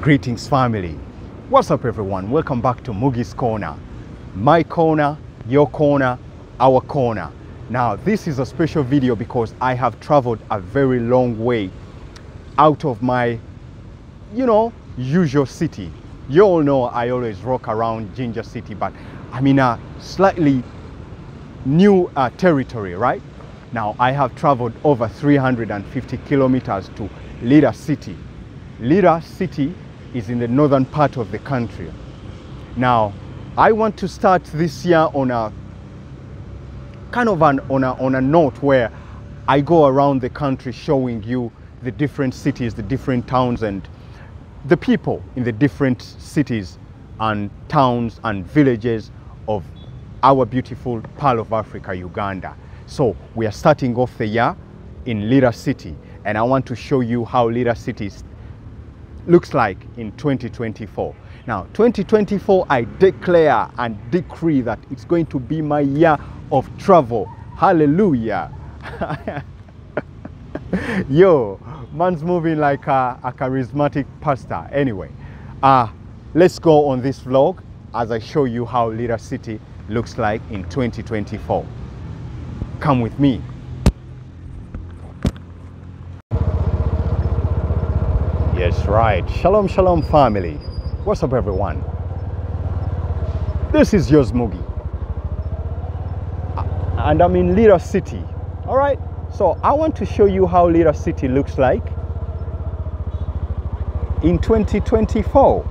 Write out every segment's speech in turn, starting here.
Greetings, family. What's up, everyone? Welcome back to Muggi's Corner. My corner, your corner, our corner. Now, this is a special video because I have traveled a very long way out of my, you know, usual city. You all know I always rock around Jinja City, but I'm in a slightly new uh, territory, right? Now, I have traveled over 350 kilometers to Lira City. Lira City is in the northern part of the country. Now, I want to start this year on a kind of an, on, a, on a note where I go around the country showing you the different cities, the different towns, and the people in the different cities and towns and villages of our beautiful Pearl of Africa, Uganda. So we are starting off the year in Lira City, and I want to show you how Lira City looks like in 2024. Now, 2024, I declare and decree that it's going to be my year of travel. Hallelujah. Yo, man's moving like a, a charismatic pastor. Anyway, uh, let's go on this vlog as I show you how Lira City looks like in 2024. Come with me. Yes, right. Shalom, shalom, family. What's up, everyone? This is yours, Muggi. And I'm in Lira City. All right. So I want to show you how Lira City looks like in 2024.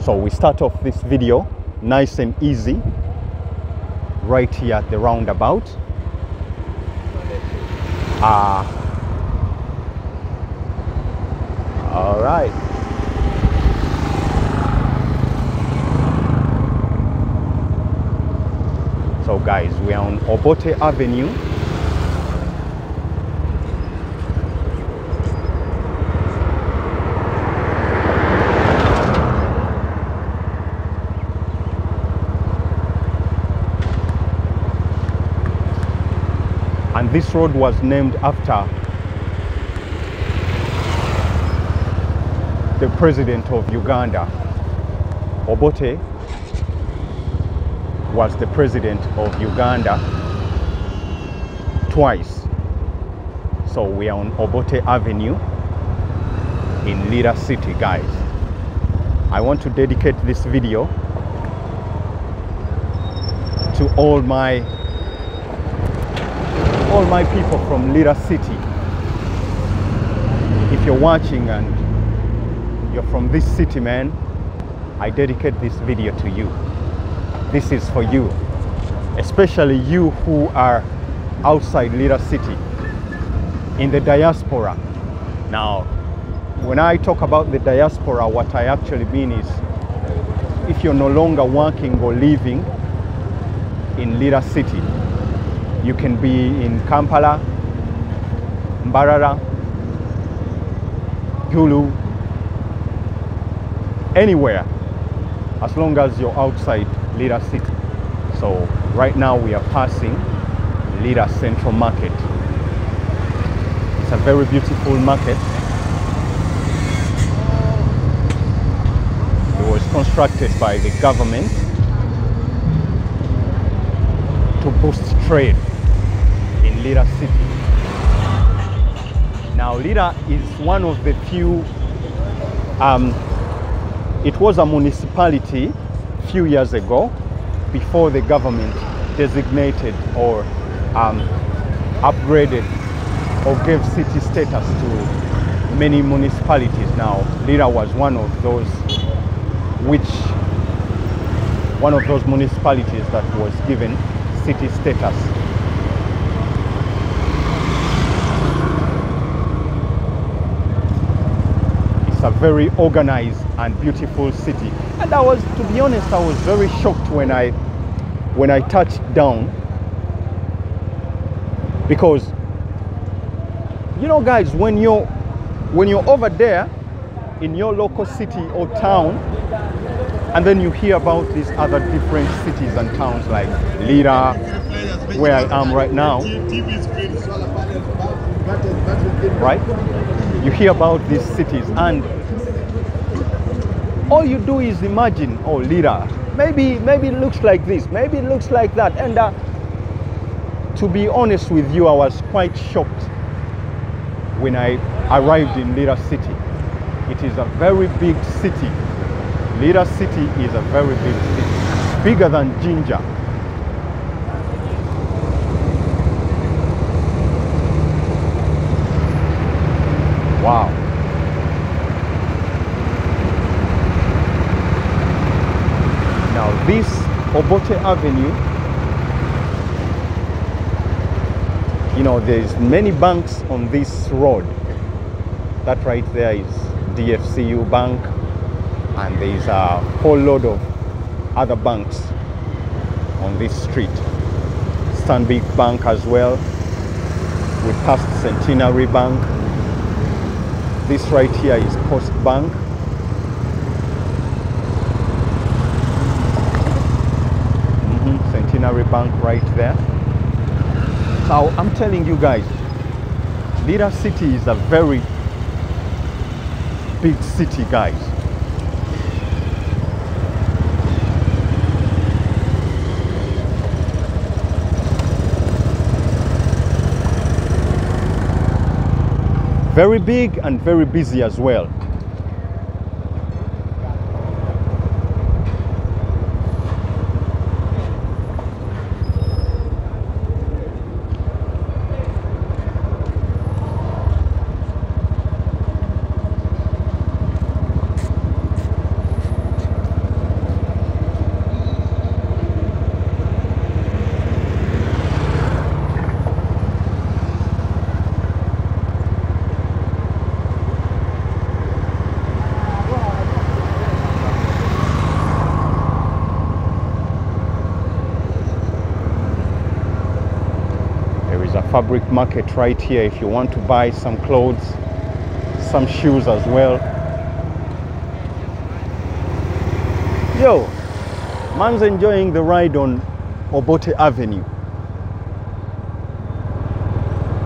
So we start off this video nice and easy right here at the roundabout. Ah. all right. So guys, we are on Obote Avenue. This road was named after the president of Uganda. Obote was the president of Uganda twice. So we are on Obote Avenue in Lira City, guys. I want to dedicate this video to all my all my people from Lira City. If you're watching and you're from this city, man, I dedicate this video to you. This is for you, especially you who are outside Lira City, in the diaspora. Now, when I talk about the diaspora, what I actually mean is if you're no longer working or living in Lira City, you can be in Kampala, Mbarara, Gulu, anywhere as long as you're outside Lira City. So right now we are passing Lira Central Market. It's a very beautiful market. It was constructed by the government to boost trade Lira City. Now Lira is one of the few um, it was a municipality few years ago before the government designated or um, upgraded or gave city status to many municipalities. Now, Lira was one of those which one of those municipalities that was given city status. It's a very organized and beautiful city. And I was, to be honest, I was very shocked when I when I touched down because you know guys when you're when you're over there in your local city or town and then you hear about these other different cities and towns like Lira where I am right now right? You hear about these cities and all you do is imagine, oh, Lira, maybe, maybe it looks like this, maybe it looks like that. And uh, to be honest with you, I was quite shocked when I arrived in Lira City. It is a very big city. Lira City is a very big city, bigger than Jinja. Wow. Now this Obote Avenue, you know, there's many banks on this road. That right there is DFCU Bank and there's a whole load of other banks on this street. Stanbic Bank as well. We passed Centenary Bank. This right here is Post Bank. Mhm, Bank right there. So I'm telling you guys, Lira City is a very big city, guys. Very big and very busy as well. Fabric market right here if you want to buy some clothes, some shoes as well. Yo, man's enjoying the ride on Obote Avenue.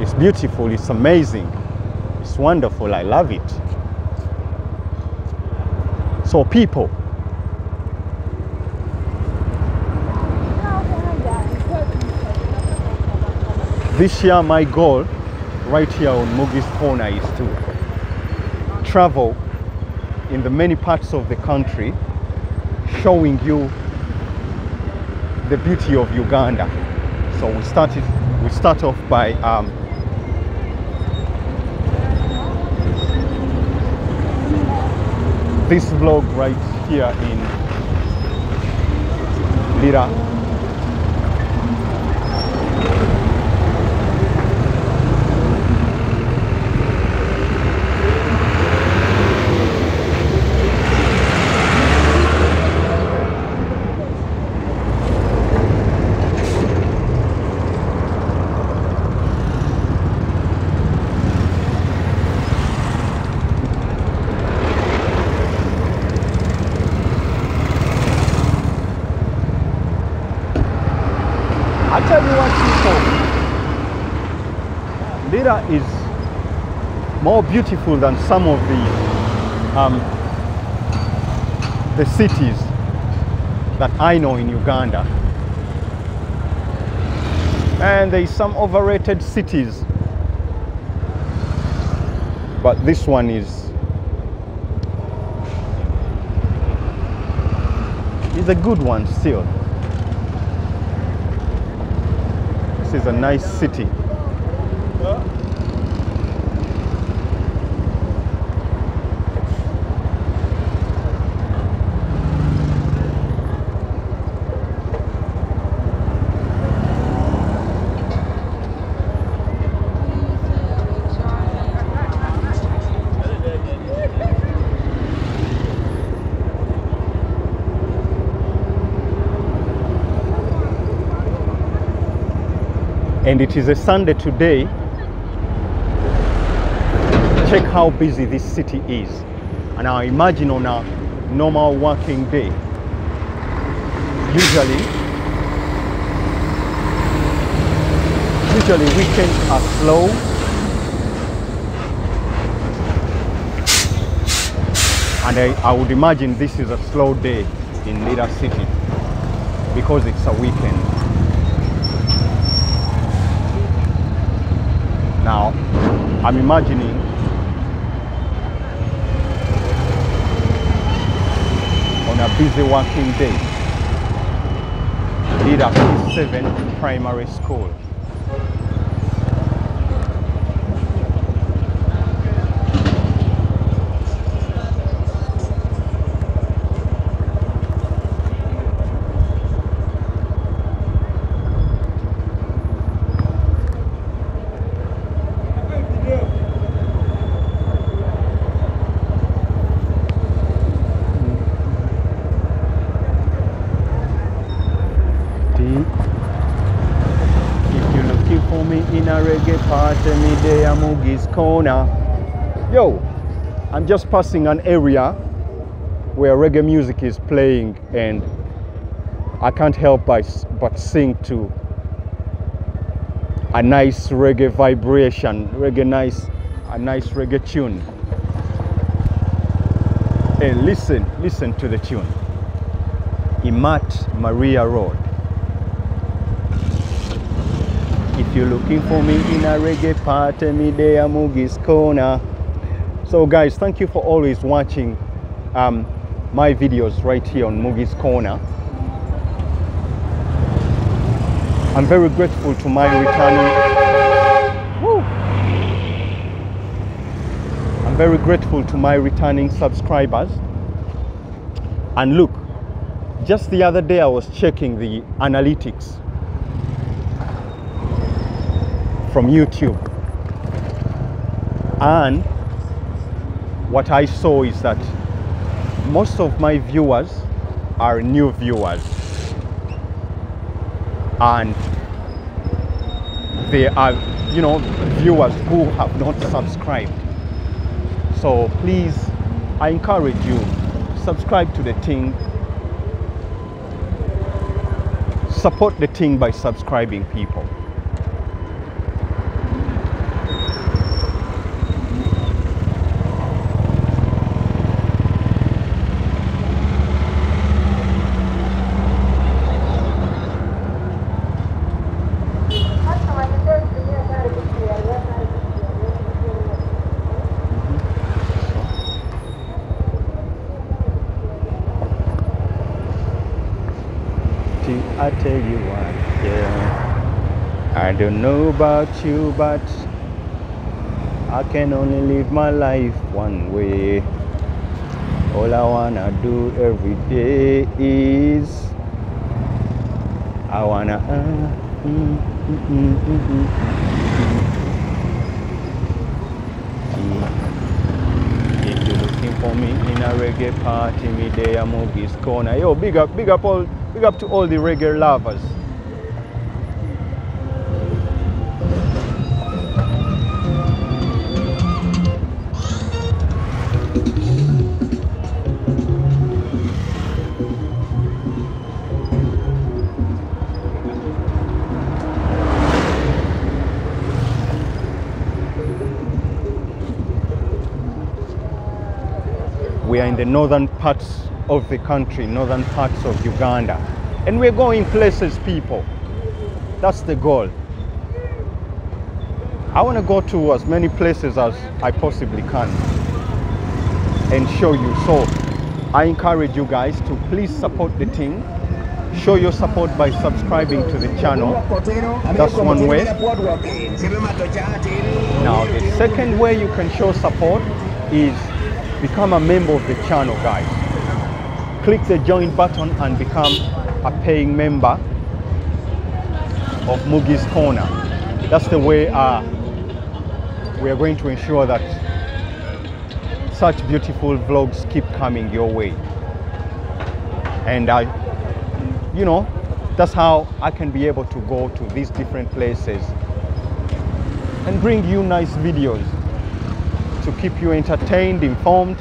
It's beautiful, it's amazing, it's wonderful, I love it. So people, This year, my goal right here on Muggi's Corner is to travel in the many parts of the country, showing you the beauty of Uganda. So we started. We start off by um, this vlog right here in Lira I tell you what, people, is more beautiful than some of the um, the cities that I know in Uganda. And there's some overrated cities, but this one is is a good one still. This is a nice city. And it is a Sunday today check how busy this city is. And now imagine on a normal working day, usually, usually weekends are slow. And I, I would imagine this is a slow day in Lira City because it's a weekend. Now, I'm imagining busy working day, Lira P7 Primary School. T. If you're looking for me in a reggae party, me there Muggi's corner. Yo, I'm just passing an area where reggae music is playing and I can't help but, sing to a nice reggae vibration, reggae nice, a nice reggae tune. And listen, listen to the tune. Imat Maria Road. If you're looking for me in a reggae party, me there Muggi's corner. So guys, thank you for always watching um, my videos right here on Muggi's Corner. I'm very grateful to my returning. Woo! I'm very grateful to my returning subscribers. And look, just the other day I was checking the analytics from YouTube. And what I saw is that most of my viewers are new viewers. And they are, you know, viewers who have not subscribed. So please, I encourage you, subscribe to the thing. Support the thing by subscribing people. I tell you what, yeah. I don't know about you, but I can only live my life one way. All I wanna do every day is I wanna. Uh, mm, mm, mm, mm, mm. If you're for me reggae party, me there, Muggi's corner. Yo, big up, big up all, big up to all the reggae lovers. The northern parts of the country, northern parts of Uganda. And we're going places, people. That's the goal. I want to go to as many places as I possibly can and show you. So I encourage you guys to please support the team. Show your support by subscribing to the channel. That's one way. Now, the second way you can show support is become a member of the channel, guys. Click the join button and become a paying member of Muggi's Corner. That's the way uh, we are going to ensure that such beautiful vlogs keep coming your way. And I, you know, that's how I can be able to go to these different places and bring you nice videos to keep you entertained, informed,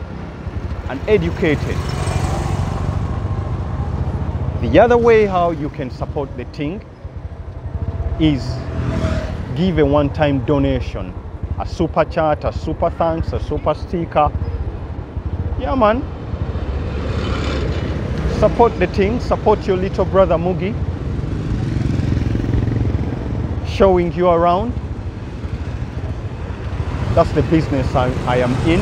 and educated. The other way how you can support the thing is give a one-time donation, a super chat, a super thanks, a super sticker. Yeah, man. Support the thing, support your little brother Muggi. Showing you around. That's the business I, I am in.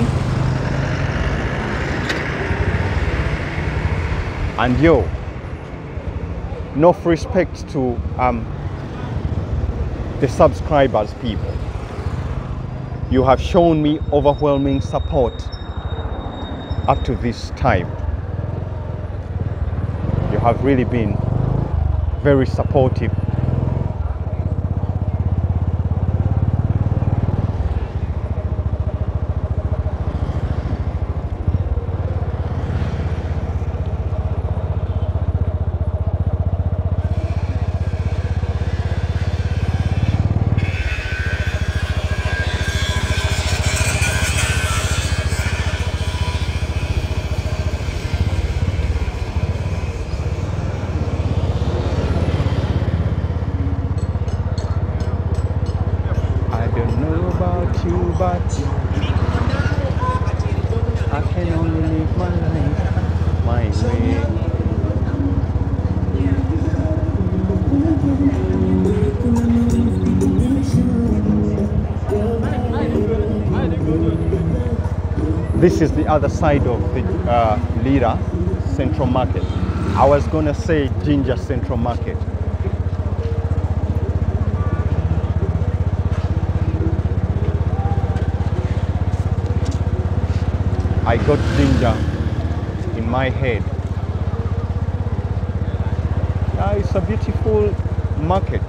And yo, enough respect to um, the subscribers, people. You have shown me overwhelming support up to this time. You have really been very supportive. This is the other side of the uh, Lira Central Market. I was gonna say Jinja Central Market. I got ginger in my head. Ah, it's a beautiful market.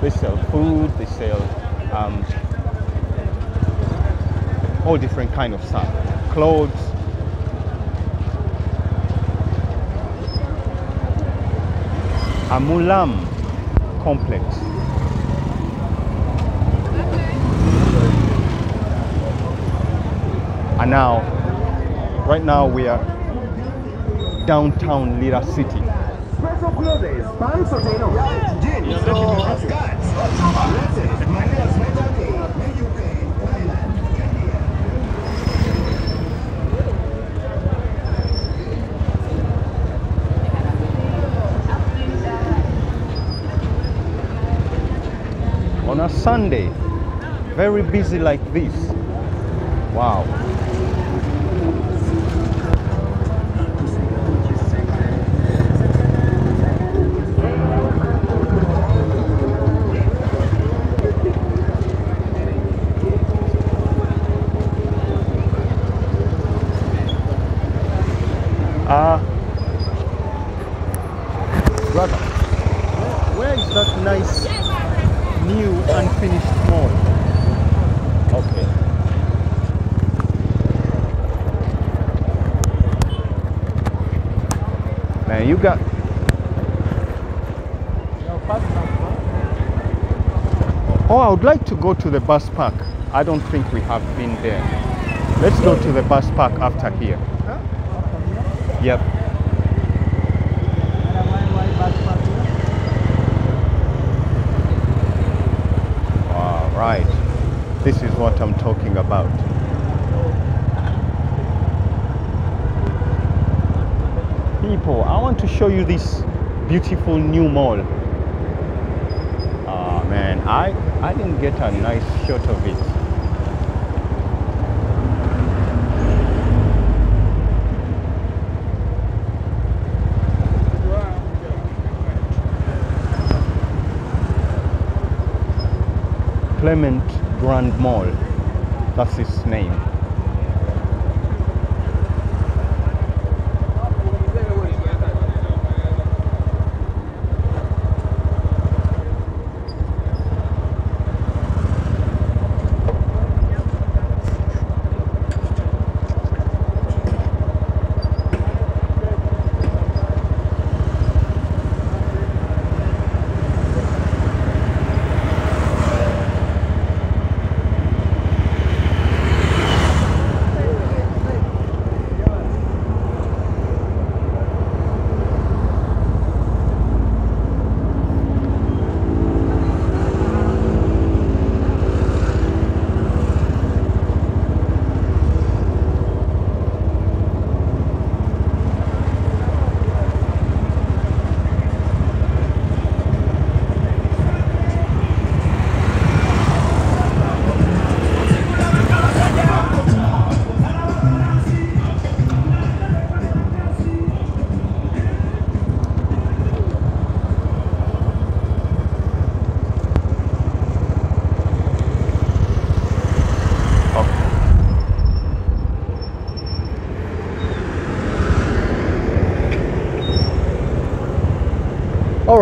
They sell food, they sell um, all different kind of stuff, clothes. Amulam complex. And now, right now we are downtown Lira City. Sunday, very busy like this. Wow. Ah, brother, where- where is that nice new unfinished mall? Okay. Man, you got. Oh, I would like to go to the bus park. I don't think we have been there. Let's go to the bus park after here. Yep. All right. This is what I'm talking about. People, I want to show you this beautiful new mall. Ah man, I I didn't get a nice shot of it. Clement Grand Mall. That's its name.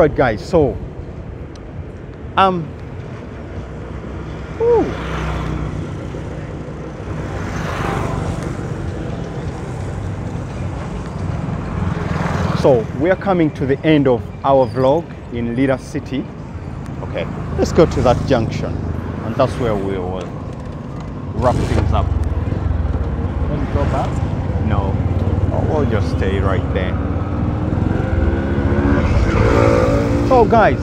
Right, guys. So, um, ooh. So we are coming to the end of our vlog in Lira City. Okay, let's go to that junction, and that's where we will wrap things up. You go back, No, we'll just stay right there. So, guys,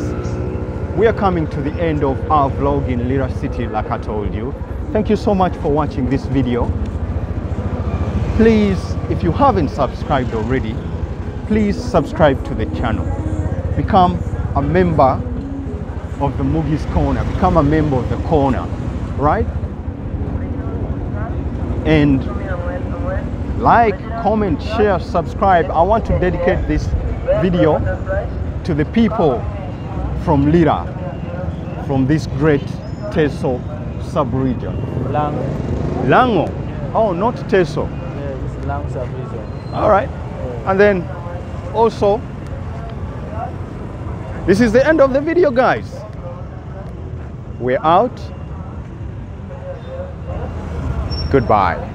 we are coming to the end of our vlog in Lira City, like I told you. Thank you so much for watching this video. Please, if you haven't subscribed already, please subscribe to the channel. Become a member of the Muggi's Corner. Become a member of the corner, right? And like, comment, share, subscribe. I want to dedicate this video to the people from Lira, from this great Teso sub-region. Lang, Lango, oh, not Teso. yeah, Lang sub-region. All right. And then also, this is the end of the video, guys. We're out. Goodbye.